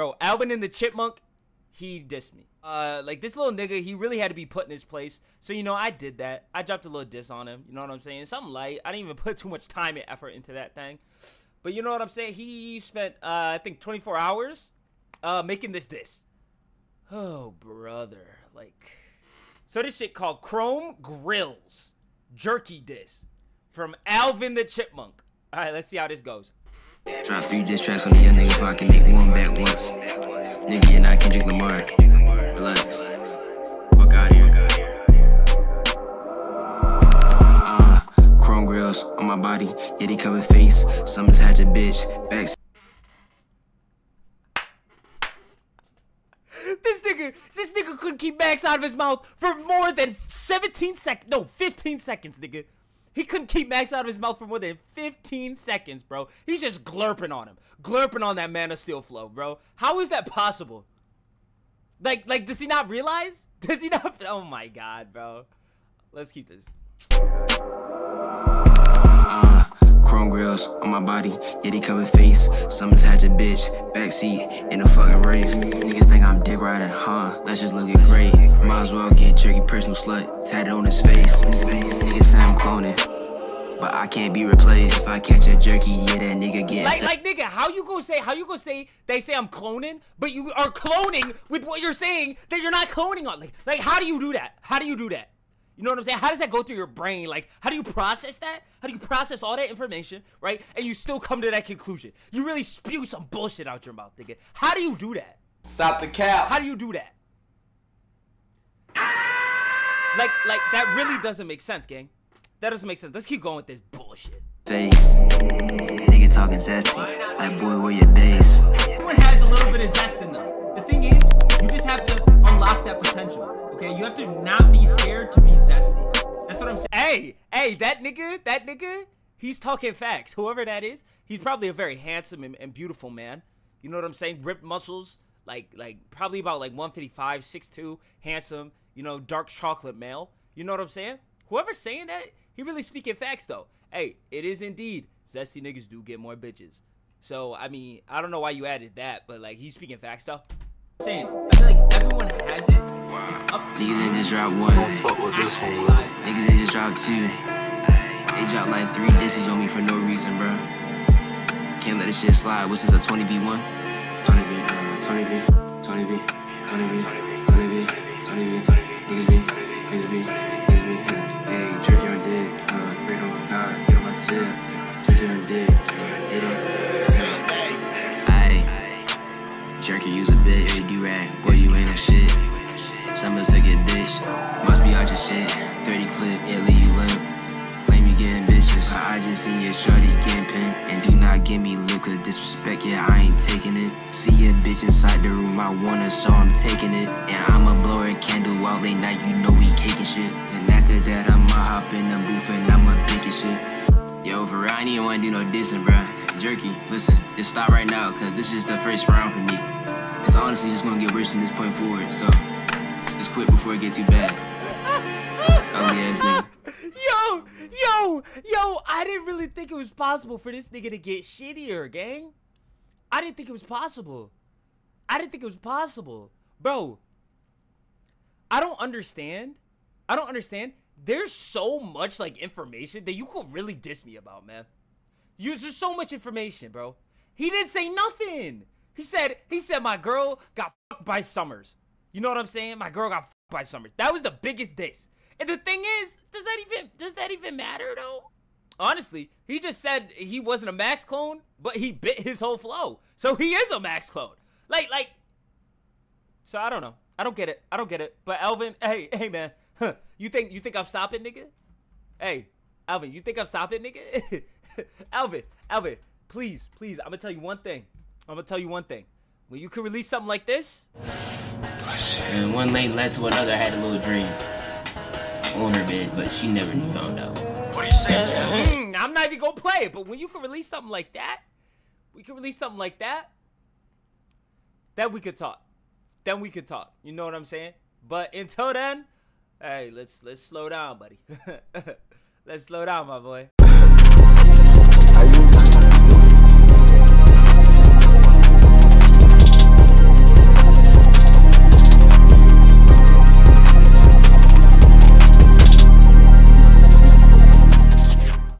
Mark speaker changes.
Speaker 1: bro. Alvin and the Chipmunk, he dissed me. Uh, like this little nigga, he really had to be put in his place. So you know, I did that. I dropped a little diss on him. You know what I'm saying? Something light. I didn't even put too much time and effort into that thing. But you know what I'm saying? He spent, uh, I think, 24 hours, uh, making this diss. Oh, brother, like. So this shit called Chrome Grillz Jerky Diss from Alvin the Chipmunk. All right, let's see how this goes.
Speaker 2: Drop three diss tracks on the young nigga if I can make one back once. Nigga, you're not Kendrick Lamar. Relax. Fuck out here. Uh, chrome grills on my body, yeti covered face. Summons hatchet bitch. Back
Speaker 1: This nigga, this nigga couldn't keep Max out of his mouth for more than 17 seconds. No, 15 seconds, nigga. He couldn't keep Max out of his mouth for more than 15 seconds, bro. He's just glurping on him. Glurping on that Man of Steel flow, bro. How is that possible? Like, like, does he not realize? Does he not? Oh my god, bro. Let's keep this.
Speaker 2: Grills on my body, yeti covered face. Summons hatchet bitch. Backseat in a fucking rave. Niggas think I'm dick riding, huh? Let's just look at great. Might as well get jerky personal slut tatted on his face. Niggas say I'm cloning. But I can't be replaced. If I catch a jerky, yeah, that nigga get
Speaker 1: Like, like, nigga, how you gonna say? How you gonna say? They say I'm cloning, but you are cloning with what you're saying that you're not cloning on. Like, like, how do you do that? How do you do that? You know what I'm saying? How does that go through your brain? Like, how do you process that? How do you process all that information, right? And you still come to that conclusion. You really spew some bullshit out your mouth, nigga. How do you do that?
Speaker 3: Stop the cap.
Speaker 1: How do you do that? Like, like that really doesn't make sense, gang. That doesn't make sense. Let's keep going with this bullshit.
Speaker 2: face. Nigga talking zesty. Like, boy, where your base?
Speaker 1: Everyone has a little bit of zest in them. The thing is, you just have to unlock that potential. Okay, you have to not be scared to be zesty. That's I'm saying. Hey, hey, that nigga, that nigga, he's talking facts. Whoever that is, he's probably a very handsome and, and beautiful man. You know what I'm saying? Ripped muscles, like like probably about like 155, 6'2", handsome. You know, dark chocolate male. You know what I'm saying? Whoever's saying that, he really speaking facts though. Hey, it is indeed zesty niggas do get more bitches. So I mean, I don't know why you added that, but like he's speaking facts though. Saying, I feel like everyone has it. It's up to
Speaker 2: Niggas ain't just drop one.
Speaker 3: Don't Fuck with this one,
Speaker 2: Niggas ain't just drop two. They drop like three disses on me for no reason, bro. Can't let this shit slide. What's this, a 20v1? 20v, uh, 20v, 20v, 20v, 20v, 20v. Niggas be, niggas be, niggas be, uh, hey, jerky on dick, uh, break on God, get on my tip, do-rag, boy, you ain't a shit. Some of us take it, bitch. Must be out your shit. 30 clip, yeah, leave you limp. Claim you getting bitches. I just see your shorty pinned. And do not give me look, cause disrespect, yeah, I ain't taking it. See your bitch inside the room, I her, so I'm taking it. And I'ma blow her candle out late night, you know we caking shit. And after that, I'ma hop in the booth and I'ma it shit. Yo, for I ain't wanna do no dissing, bruh. Jerky, listen, just stop right now, cause this is the first round for me. Honestly just gonna get worse from this point forward, so just quit before it gets too bad. Ugly ass nigga.
Speaker 1: Yo, yo, yo, I didn't really think it was possible for this nigga to get shittier, gang. I didn't think it was possible. I didn't think it was possible. Bro, I don't understand. I don't understand. There's so much like information that you could really diss me about, man. You, there's so much information, bro. He didn't say nothing. He said he said my girl got fucked by Summers. You know what I'm saying? My girl got fucked by Summers. That was the biggest diss. And the thing is, does that even does that even matter though? Honestly, he just said he wasn't a Max clone, but he bit his whole flow. So he is a Max clone. Like like So I don't know. I don't get it. I don't get it. But Elvin, hey, hey man. Huh, you think you think I'm stopping, nigga? Hey, Alvin, you think I'm stopping, nigga? Alvin, Alvin, please, please, I'm gonna tell you one thing. I'm gonna tell you one thing. When you can release something like this,
Speaker 2: And one lane led to another, I had a little dream. On her bed, but she never found out.
Speaker 1: Mm, I'm not even gonna play it, but when you can release something like that, we can release something like that, then we could talk. Then we could talk. You know what I'm saying? But until then, hey, let's let's slow down, buddy. let's slow down, my boy.